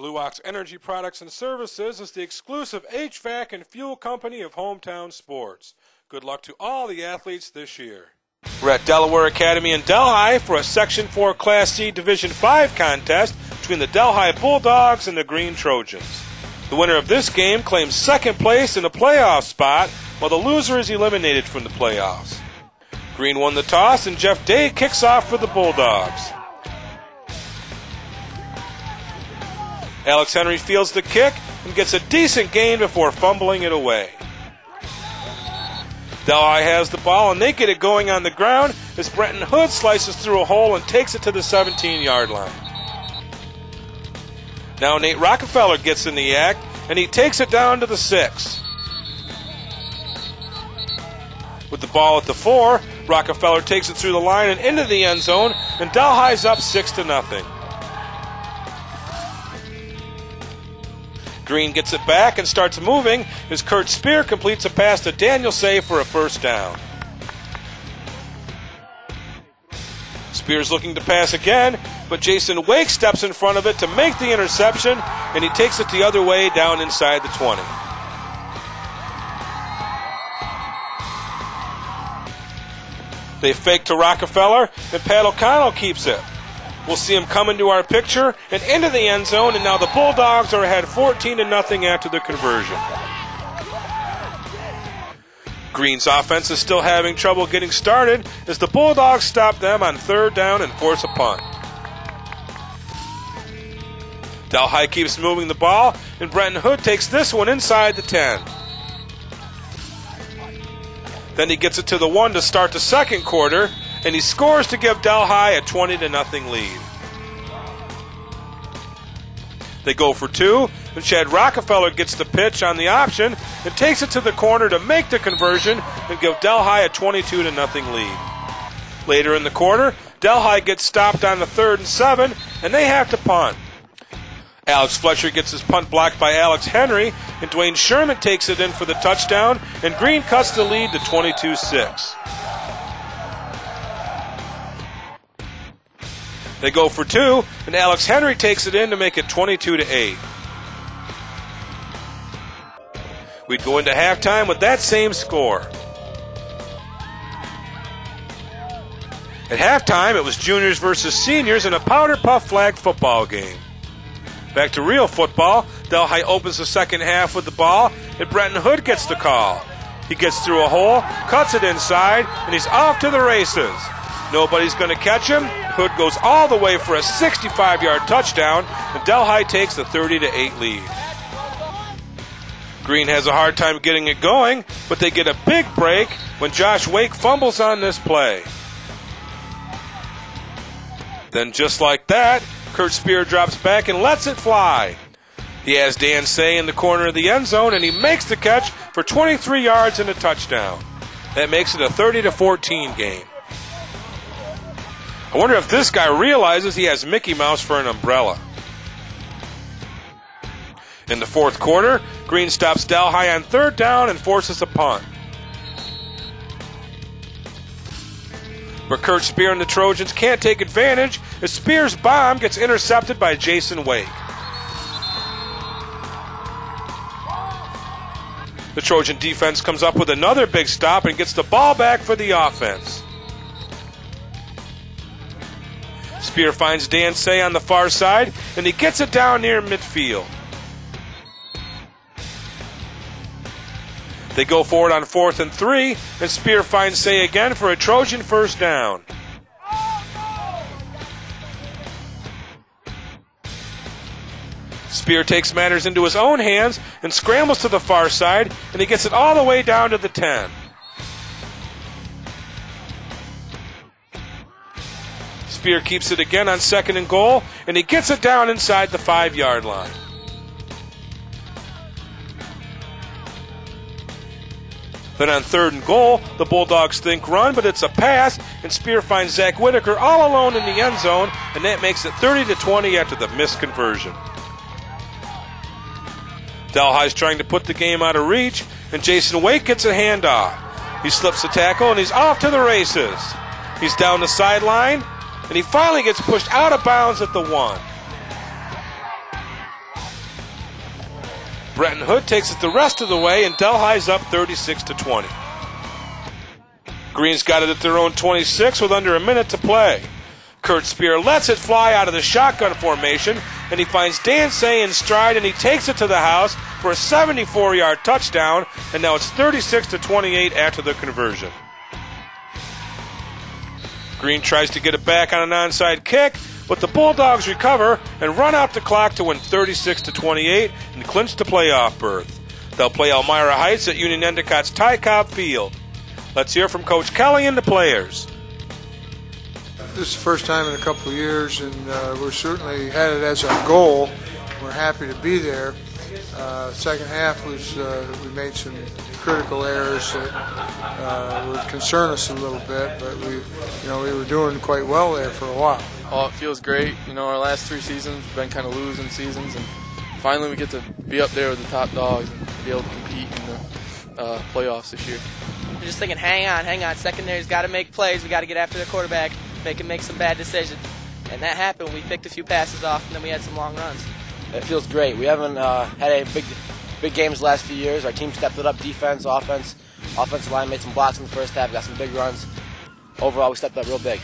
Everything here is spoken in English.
Blue Ox Energy Products and Services is the exclusive HVAC and fuel company of Hometown Sports. Good luck to all the athletes this year. We're at Delaware Academy in Delhi for a Section 4 Class C Division 5 contest between the Delhi Bulldogs and the Greene Trojans. The winner of this game claims second place in a playoff spot, while the loser is eliminated from the playoffs. Greene won the toss, and Jeff Day kicks off for the Bulldogs. Alex Henry fields the kick and gets a decent gain before fumbling it away. Delhi has the ball and they get it going on the ground as Brenton Hood slices through a hole and takes it to the 17 yard line. Now Nate Rockefeller gets in the act and he takes it down to the 6. With the ball at the 4, Rockefeller takes it through the line and into the end zone and Delhi's up 6 to nothing. Greene gets it back and starts moving as Kurt Spear completes a pass to Daniel Say for a first down. Spears looking to pass again, but Jason Wake steps in front of it to make the interception, and he takes it the other way down inside the 20. They fake to Rockefeller, and Pat O'Connell keeps it. We'll see him come into our picture and into the end zone, and now the Bulldogs are ahead 14 to nothing after the conversion. Greene's offense is still having trouble getting started as the Bulldogs stop them on third down and force a punt. Delhi keeps moving the ball, and Brenton Hood takes this one inside the 10. Then he gets it to the 1 to start the second quarter, and he scores to give Delhi a 20 to nothing lead. They go for two, and Chad Rockefeller gets the pitch on the option and takes it to the corner to make the conversion and give Delhi a 22 to nothing lead. Later in the quarter, Delhi gets stopped on the third and seven, and they have to punt. Alex Fletcher gets his punt blocked by Alex Henry, and Dwayne Sherman takes it in for the touchdown, and Greene cuts the lead to 22 6. They go for two, and Alex Henry takes it in to make it 22 to 8. We'd go into halftime with that same score. At halftime, it was juniors versus seniors in a powder puff flag football game. Back to real football, Delhi opens the second half with the ball, and Brenton Hood gets the call. He gets through a hole, cuts it inside, and he's off to the races. Nobody's going to catch him. Hood goes all the way for a 65 yard touchdown, and Delhi takes the 30 to 8 lead. Greene has a hard time getting it going, but they get a big break when Josh Wake fumbles on this play. Then, just like that, Kurt Spear drops back and lets it fly. He has Dan Say in the corner of the end zone, and he makes the catch for 23 yards and a touchdown. That makes it a 30 to 14 game. I wonder if this guy realizes he has Mickey Mouse for an umbrella. In the fourth quarter, Greene stops Delhi on third down and forces a punt. But Kurt Spear and the Trojans can't take advantage as Spear's bomb gets intercepted by Jason Wake. The Trojan defense comes up with another big stop and gets the ball back for the offense. Spear finds Dan Say on the far side, and he gets it down near midfield. They go forward on fourth and three, and Spear finds Say again for a Trojan first down. Spear takes matters into his own hands and scrambles to the far side, and he gets it all the way down to the 10. Spear keeps it again on second and goal, and he gets it down inside the five yard line. Then on third and goal, the Bulldogs think run, but it's a pass, and Spear finds Zach Whitaker all alone in the end zone, and that makes it 30 to 20 after the missed conversion. Delhi's trying to put the game out of reach, and Jason Wake gets a handoff. He slips the tackle, and he's off to the races. He's down the sideline, and he finally gets pushed out of bounds at the one. Brenton Hood takes it the rest of the way, and Delhi's up 36 to 20. Greene's got it at their own 26 with under a minute to play. Kurt Spear lets it fly out of the shotgun formation, and he finds Dan Say in stride, and he takes it to the house for a 74-yard touchdown, and now it's 36 to 28 after the conversion. Greene tries to get it back on an onside kick, but the Bulldogs recover and run out the clock to win 36 to 28 and clinch the playoff berth. They'll play Elmira Heights at Union Endicott's Ty Cobb Field. Let's hear from Coach Kelly and the players. This is the first time in a couple of years, and uh, we're certainly had it as our goal. We're happy to be there. Uh, second half was uh, we made some critical errors that uh, would concern us a little bit, but we, you know, we were doing quite well there for a while. Oh, it feels great. You know, our last three seasons have been kind of losing seasons, and finally we get to be up there with the top dogs and be able to compete in the uh, playoffs this year. We're just thinking, hang on, hang on. Secondary's got to make plays. We got to get after the quarterback, make him make some bad decisions. And that happened. We picked a few passes off, and then we had some long runs. It feels great. We haven't uh, had a big, big games last few years. Our team stepped it up, defense, offense. Offensive line made some blocks in the first half, got some big runs. Overall, we stepped up real big.